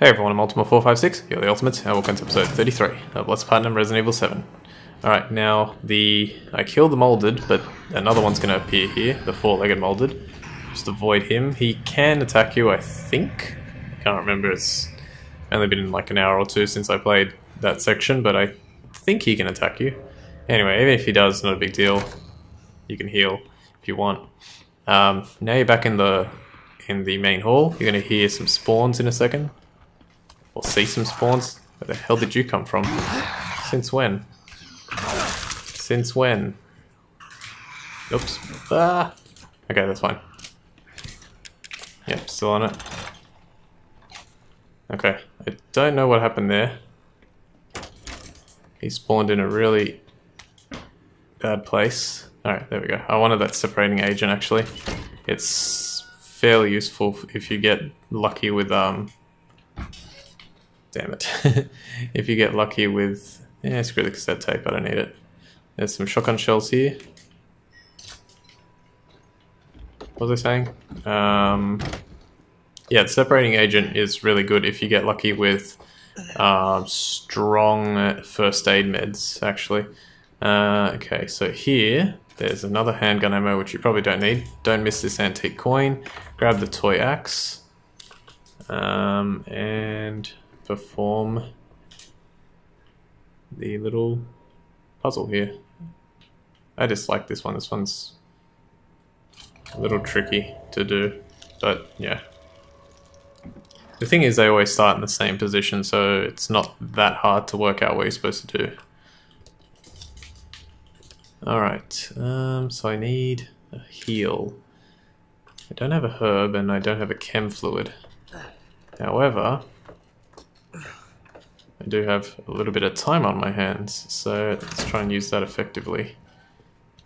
Hey everyone, I'm Ultima456, you're the Ultimates, and welcome to episode 33 of Let's Platinum Resident Evil 7. Alright, now the... I killed the Molded, but another one's going to appear here, the four-legged Molded. Just avoid him. He can attack you, I think. I can't remember, it's only been like an hour or two since I played that section, but I think he can attack you. Anyway, even if he does, not a big deal. You can heal if you want. Um, now you're back in the in the main hall. You're going to hear some spawns in a second. Or see some spawns. Where the hell did you come from? Since when? Since when? Oops. Ah! Okay, that's fine. Yep, still on it. Okay, I don't know what happened there. He spawned in a really bad place. Alright, there we go. I wanted that separating agent actually. It's fairly useful if you get lucky with um damn it. if you get lucky with yeah, screw the cassette tape, I don't need it. There's some shotgun shells here. What was I saying? Um, yeah, the separating agent is really good if you get lucky with um, strong first aid meds, actually. Uh, okay, so here, there's another handgun ammo, which you probably don't need. Don't miss this antique coin. Grab the toy axe. Um, and perform the little puzzle here. I just like this one. This one's a little tricky to do, but yeah. The thing is they always start in the same position, so it's not that hard to work out what you're supposed to do. Alright, um, so I need a heal. I don't have a herb and I don't have a chem fluid. However, do have a little bit of time on my hands, so let's try and use that effectively.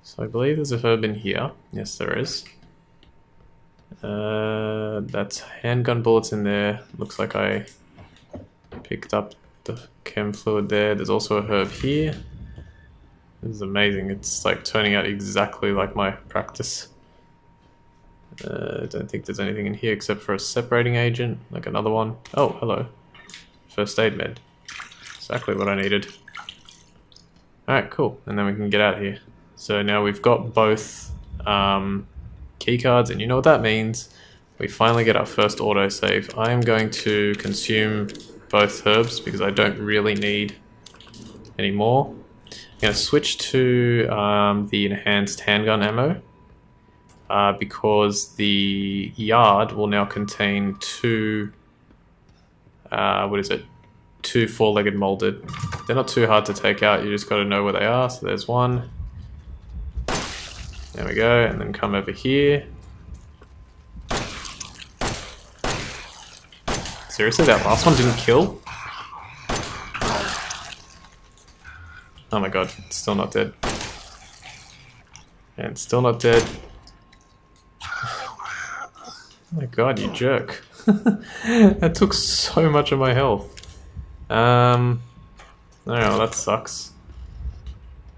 So I believe there's a herb in here. Yes, there is. Uh, that's handgun bullets in there. Looks like I picked up the chem fluid there. There's also a herb here. This is amazing. It's like turning out exactly like my practice. Uh, I don't think there's anything in here except for a separating agent, like another one. Oh, hello. First aid med. Exactly what I needed. Alright, cool. And then we can get out here. So now we've got both um, keycards, and you know what that means. We finally get our first autosave. I am going to consume both herbs because I don't really need any more. I'm going to switch to um, the enhanced handgun ammo uh, because the yard will now contain two, uh, what is it, two four-legged molded. They're not too hard to take out, you just got to know where they are. So there's one. There we go, and then come over here. Seriously, that last one didn't kill? Oh my god, still not dead. And still not dead. Oh my god, you jerk. that took so much of my health. Um, oh, that sucks.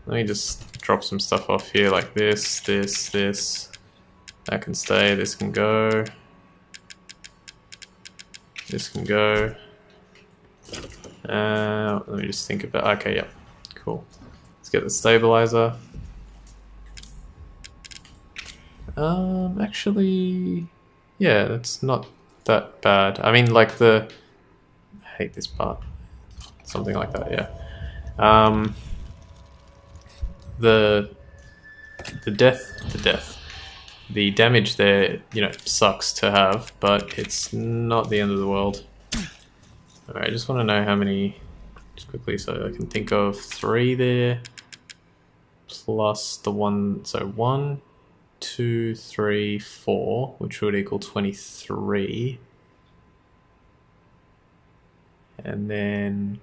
Let me just drop some stuff off here like this, this, this. That can stay, this can go. This can go. Uh, let me just think about, okay, yep, cool. Let's get the stabilizer. Um, actually, yeah, that's not that bad. I mean, like the, I hate this part. Something like that, yeah. Um, the, the death, the death. The damage there, you know, sucks to have, but it's not the end of the world. Alright, I just want to know how many, just quickly so I can think of three there, plus the one, so one, two, three, four, which would equal 23. And then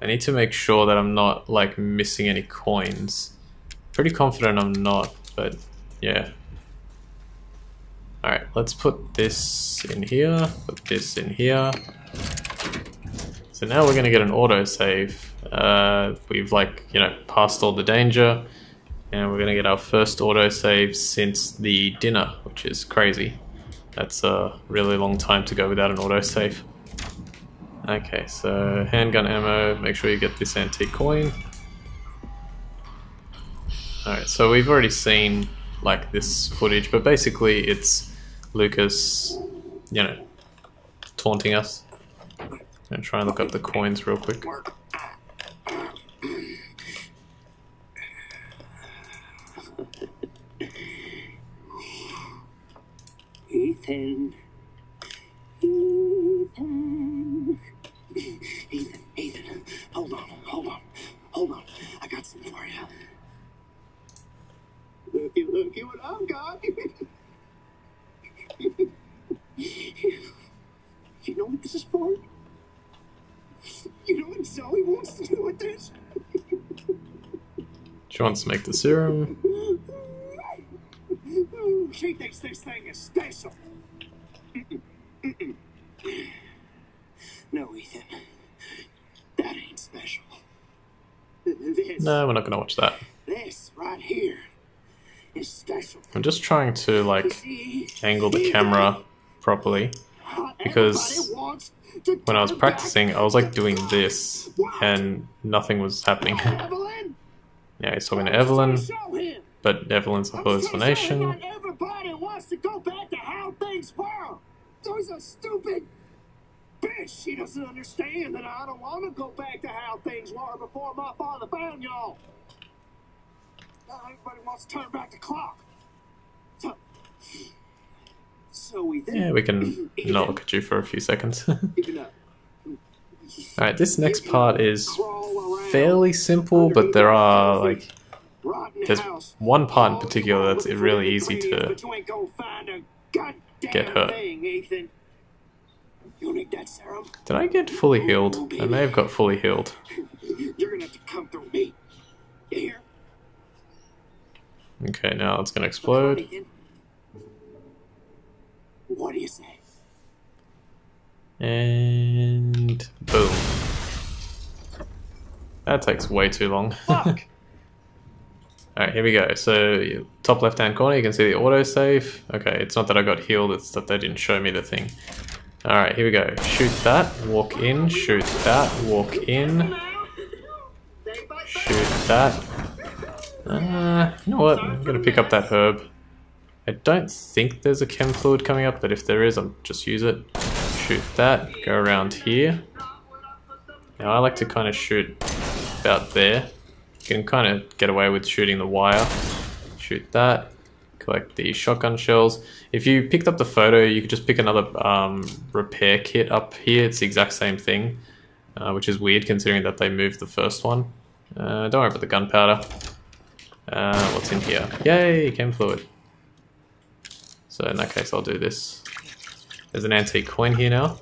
I need to make sure that I'm not like missing any coins. Pretty confident I'm not, but yeah. Alright, let's put this in here, put this in here. So now we're gonna get an autosave. Uh, we've like, you know, passed all the danger. And we're to get our first autosave since the dinner, which is crazy. That's a really long time to go without an autosave. Okay, so handgun ammo, make sure you get this antique coin. Alright, so we've already seen like this footage, but basically it's Lucas, you know, taunting us. And try and look up the coins real quick. Ethan. Ethan. Ethan, Ethan. Hold on, hold on, hold on. I got something for you. Looky, looky what I've got. you know what this is for? You know what Zoe wants to do with this? Wants to make the serum. She thinks this thing is special. no, Ethan. That ain't special. This, No, we're not gonna watch that. this right here is special. I'm just trying to like see, angle the camera properly. because everybody wants to When I was practicing, I was like doing this and nothing was happening. Yeah, he's talking to Evelyn, but Evelyn's a I'm just gonna show him hallucination. Everybody wants to go back to how things were. There's a stupid bitch. She doesn't understand that I don't want to go back to how things were before my father found y'all. Now everybody wants to turn back the clock. So, so we think. Yeah, we can not look at you for a few seconds. Alright, this next part is fairly simple, but there are like there's one part in particular that's really easy to get hurt. Did I get fully healed? I may have got fully healed. You're gonna have to come through me. Hear? Okay, now it's gonna explode. What do you say? And boom. That takes way too long. Fuck! Alright, here we go. So, top left hand corner, you can see the autosave. Okay, it's not that I got healed, it's that they didn't show me the thing. Alright, here we go. Shoot that, walk in, shoot that, walk in, shoot that. Uh, you know what? I'm gonna pick up that herb. I don't think there's a chem fluid coming up, but if there is, I'll just use it. Shoot that, go around here. Now I like to kind of shoot about there. You can kind of get away with shooting the wire. Shoot that. Collect the shotgun shells. If you picked up the photo, you could just pick another um, repair kit up here. It's the exact same thing, uh, which is weird considering that they moved the first one. Uh, don't worry about the gunpowder. Uh, what's in here? Yay, chem fluid. So in that case, I'll do this. There's an antique coin here now.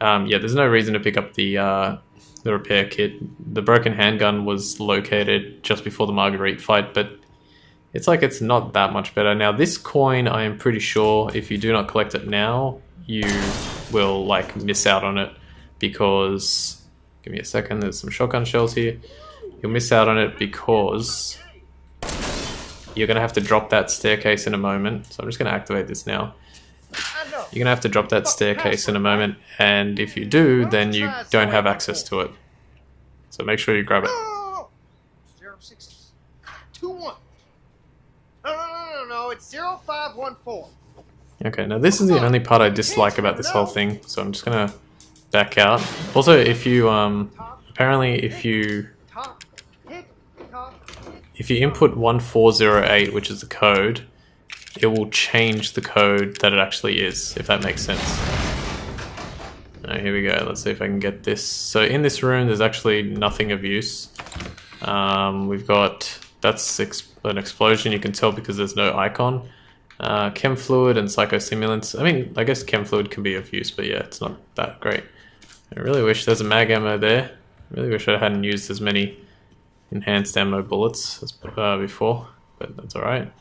Um, yeah, there's no reason to pick up the uh, the repair kit. The broken handgun was located just before the Marguerite fight, but it's like it's not that much better. Now, this coin, I am pretty sure if you do not collect it now, you will like miss out on it because. Give me a second. There's some shotgun shells here. You'll miss out on it because you're gonna have to drop that staircase in a moment. So I'm just gonna activate this now. You're gonna have to drop that staircase in a moment, and if you do, then you don't have access to it. So make sure you grab it. Zero six two one. No, no, no, no. It's zero five one four. Okay, now this is the only part I dislike about this whole thing, so I'm just gonna back out. Also, if you um, apparently if you Top hit top. hit. if you input 1408, which is the code, it will change the code that it actually is, if that makes sense. Now, here we go. Let's see if I can get this. So in this room, there's actually nothing of use. Um, we've got, that's ex an explosion, you can tell because there's no icon. Uh, chem fluid and psychostimulants. I mean, I guess chem fluid can be of use, but yeah, it's not that great. I really wish there's a mag ammo there. I really wish I hadn't used as many enhanced ammo bullets as uh, before, but that's alright.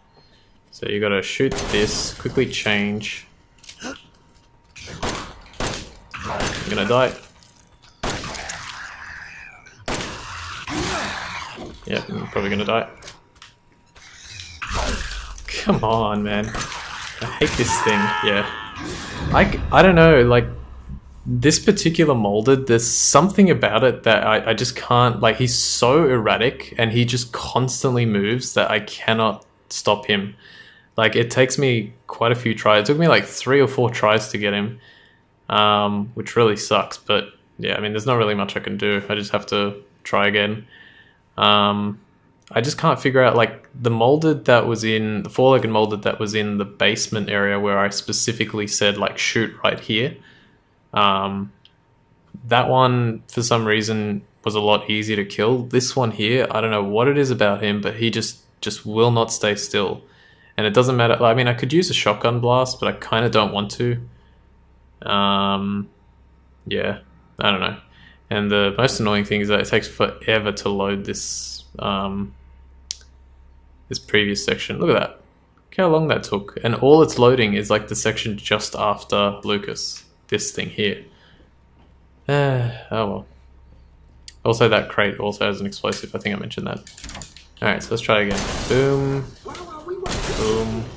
So you gotta shoot this, quickly change. I'm gonna die. Yep, I'm probably gonna die. Come on, man. I hate this thing, yeah. I, I don't know, like, this particular molded, there's something about it that I, I just can't, like, he's so erratic and he just constantly moves that I cannot stop him. Like, it takes me quite a few tries. It took me like three or four tries to get him, um, which really sucks, but yeah, I mean, there's not really much I can do. I just have to try again. Um, I just can't figure out like the molded that was in the four-legged molded that was in the basement area where I specifically said like shoot right here. Um, that one for some reason was a lot easier to kill. This one here, I don't know what it is about him, but he just just will not stay still. And it doesn't matter. I mean, I could use a shotgun blast, but I kind of don't want to. Um, yeah, I don't know. And the most annoying thing is that it takes forever to load this um, this previous section. Look at that. Look how long that took. And all it's loading is like the section just after Lucas. This thing here. Uh, oh well. Also, that crate also has an explosive. I think I mentioned that. Alright, so let's try again. Boom. Boom.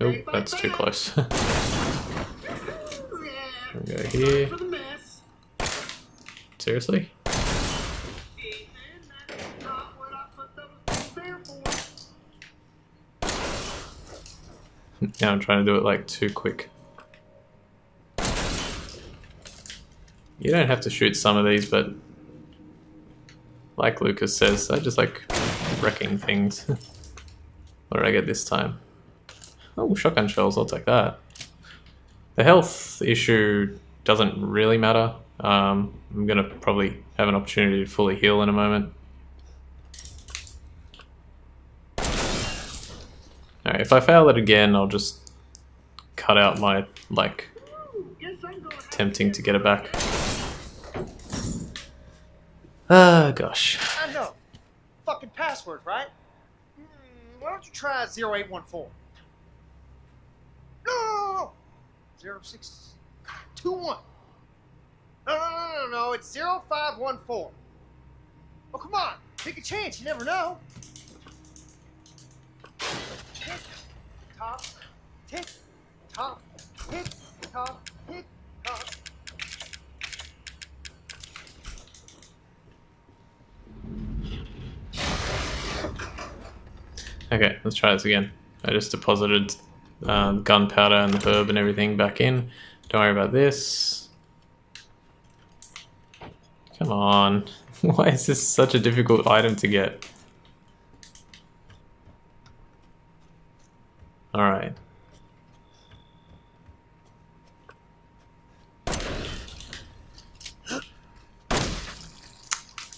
Oh, that's too close. go here. Seriously? Now I'm trying to do it like too quick. You don't have to shoot some of these, but like Lucas says, I just like wrecking things. what did I get this time? Oh, shotgun shells, I'll take that. The health issue doesn't really matter. Um, I'm going to probably have an opportunity to fully heal in a moment. Alright, if I fail it again, I'll just cut out my, like, attempting to get it back. Ah, gosh. I know. Fucking password, right? Why don't you try 0814? No, no, no, no. 0621. No, no, no, no, no, it's 0514. Oh, come on. Take a chance. You never know. Tick, tock, tick, tock, tick, tock, tick, tock. Okay, let's try this again. I just deposited uh, gunpowder and the herb and everything back in. Don't worry about this. Come on. Why is this such a difficult item to get? Alright.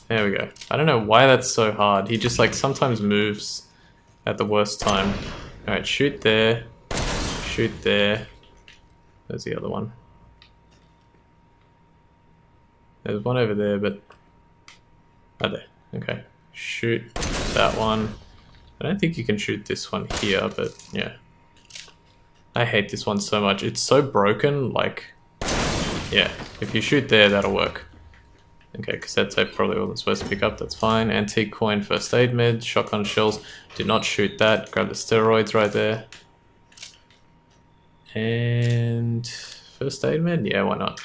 There we go. I don't know why that's so hard. He just like sometimes moves at the worst time. Alright, shoot there. Shoot there. There's the other one. There's one over there, but... Oh, there. Okay. Shoot that one. I don't think you can shoot this one here, but yeah. I hate this one so much. It's so broken, like... Yeah, if you shoot there, that'll work. Okay, cassette tape probably wasn't supposed to pick up, that's fine. Antique coin, first aid meds, shotgun shells. Do not shoot that. Grab the steroids right there. And first aid med? Yeah, why not?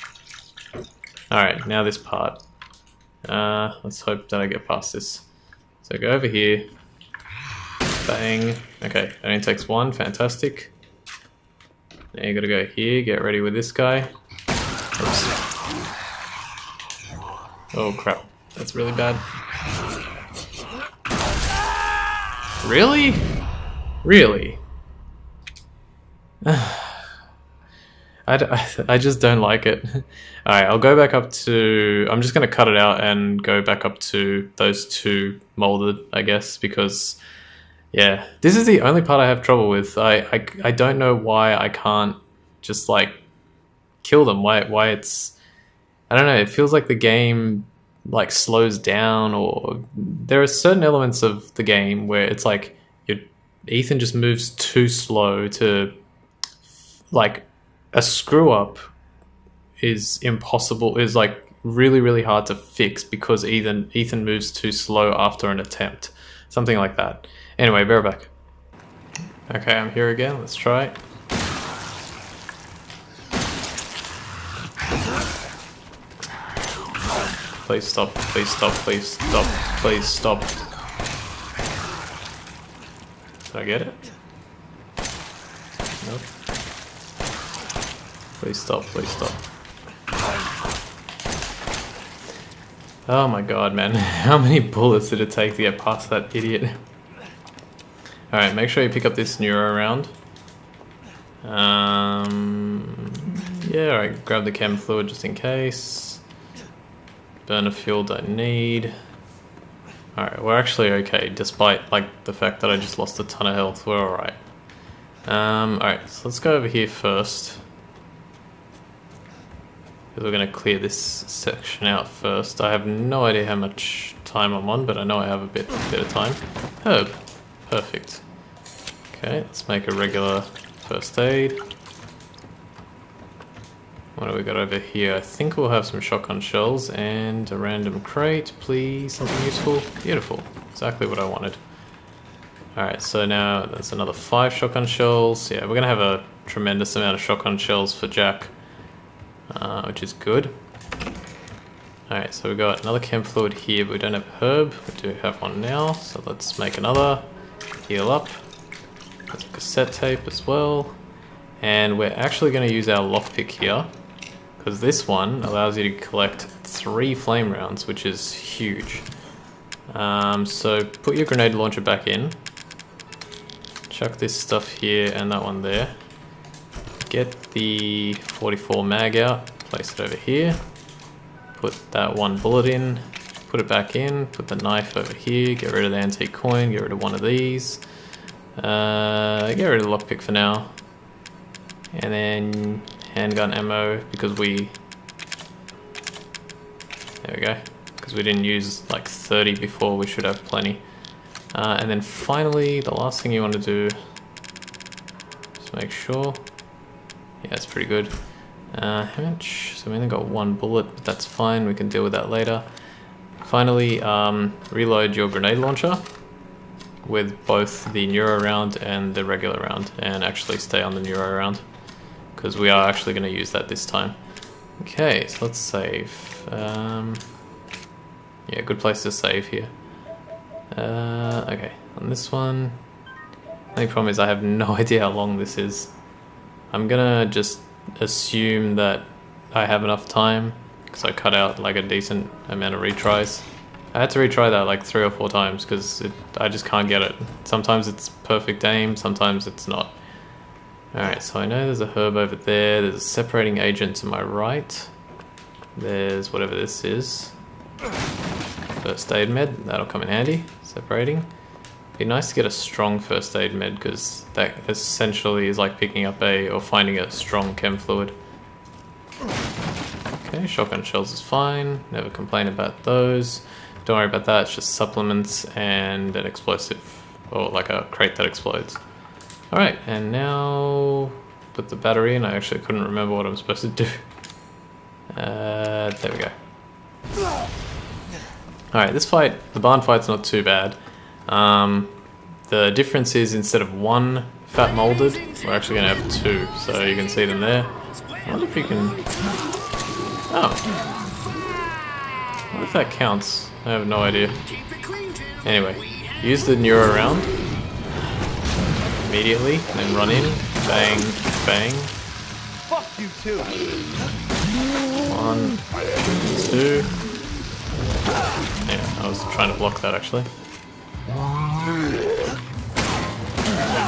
Alright, now this part. Uh, let's hope that I get past this. So go over here. Bang. Okay, only takes one, fantastic. Now you gotta go here, get ready with this guy. Oops. Oh crap, that's really bad. Really? Really? I, I just don't like it. Alright, I'll go back up to... I'm just going to cut it out and go back up to those two molded, I guess, because... Yeah, this is the only part I have trouble with. I, I, I don't know why I can't just, like, kill them. Why, why it's... I don't know, it feels like the game like slows down or there are certain elements of the game where it's like Ethan just moves too slow to like a screw up is impossible is like really really hard to fix because Ethan Ethan moves too slow after an attempt something like that anyway bear back Okay, I'm here again. Let's try. Please stop, please stop, please stop, please stop. Did I get it? Nope. Please stop, please stop. Oh my god, man. How many bullets did it take to get past that idiot? Alright, make sure you pick up this neuro round. Um, yeah, alright, grab the chem fluid just in case. Burner fuel don't need. Alright, we're actually okay, despite like the fact that I just lost a ton of health, we're alright. Um, alright, so let's go over here first. Because we're going to clear this section out first. I have no idea how much time I'm on, but I know I have a bit, a bit of time. Herb. Perfect. Okay, let's make a regular first aid. What do we got over here? I think we'll have some shotgun shells and a random crate, please. Something useful. Beautiful. Exactly what I wanted. Alright, so now there's another five shotgun shells. Yeah, we're going to have a tremendous amount of shotgun shells for Jack, uh, which is good. Alright, so we've got another chem fluid here, but we don't have herb. We do have one now, so let's make another heal up. A cassette tape as well. And we're actually going to use our lockpick here. Because this one allows you to collect three flame rounds, which is huge. Um, so put your grenade launcher back in. Chuck this stuff here and that one there. Get the 44 mag out, place it over here. Put that one bullet in, put it back in, put the knife over here, get rid of the antique coin, get rid of one of these. Uh, get rid of the lockpick for now. And then handgun ammo because we... There we go. Because we didn't use like 30 before, we should have plenty. Uh, and then finally, the last thing you want to do, just make sure. Yeah, that's pretty good. Uh, how much? So we only got one bullet, but that's fine. We can deal with that later. Finally, um, reload your grenade launcher with both the neuro round and the regular round, and actually stay on the neuro round because we are actually going to use that this time. Okay, so let's save. Um, yeah, good place to save here. Uh, okay, on this one, the only problem is I have no idea how long this is. I'm gonna just assume that I have enough time because I cut out like a decent amount of retries. I had to retry that like three or four times because I just can't get it. Sometimes it's perfect aim, sometimes it's not. Alright, so I know there's a herb over there, there's a separating agent to my right. There's whatever this is. First aid med, that'll come in handy, separating. Be nice to get a strong first aid med because that essentially is like picking up a, or finding a strong chem fluid. Okay, shotgun shells is fine, never complain about those. Don't worry about that, it's just supplements and an explosive, or like a crate that explodes. Alright, and now put the battery in. I actually couldn't remember what I'm supposed to do. Uh, there we go. Alright, this fight, the barn fight's not too bad. Um, the difference is instead of one fat molded, we're actually going to have two. So you can see them there. I wonder if you can... Oh. What if that counts? I have no idea. Anyway, use the neuro round immediately, and then run in, bang, bang. Fuck you too. One, two. Yeah, I was trying to block that actually.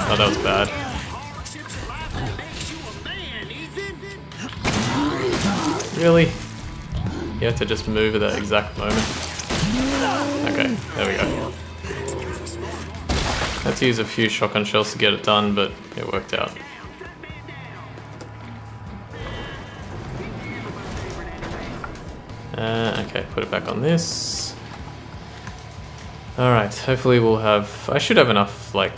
Oh, that was bad. Really? You have to just move at that exact moment. Okay, there we go. Had to use a few shotgun shells to get it done, but it worked out. Uh, okay, put it back on this. Alright, hopefully we'll have... I should have enough, like...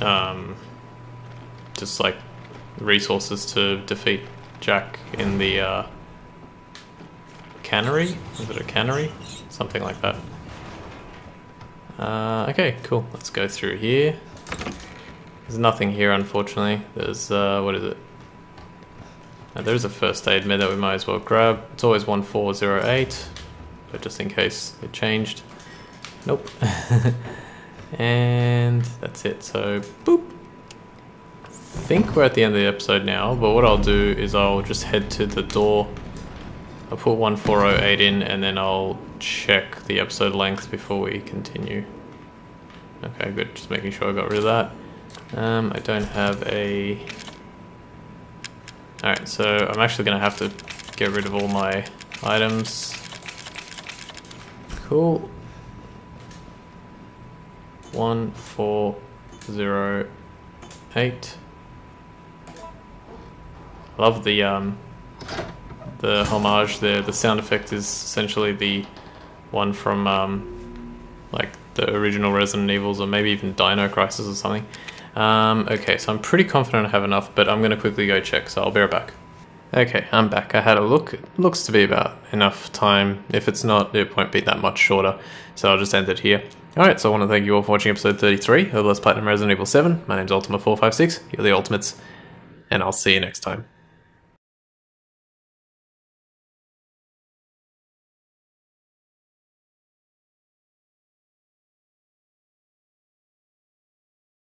Um... Just, like, resources to defeat Jack in the, uh... Cannery? Is it a cannery? Something like that. Uh, okay, cool. Let's go through here. There's nothing here, unfortunately. There's, uh, what is it? Uh, there's a first aid med that we might as well grab. It's always 1408, but just in case it changed. Nope. and that's it, so boop. think we're at the end of the episode now, but what I'll do is I'll just head to the door. I'll put 1408 in and then I'll check the episode length before we continue. Okay, good, just making sure I got rid of that. Um, I don't have a... Alright, so I'm actually going to have to get rid of all my items. Cool. One, four, zero, eight. Love the um, the homage there. The sound effect is essentially the one from um, like the original Resident Evils or maybe even Dino Crisis or something. Um, okay, so I'm pretty confident I have enough, but I'm going to quickly go check, so I'll be right back. Okay, I'm back. I had a look. It looks to be about enough time. If it's not, it won't be that much shorter, so I'll just end it here. Alright, so I want to thank you all for watching episode 33 of Let's Platinum Resident Evil 7. My name's Ultima456, you're the Ultimates, and I'll see you next time.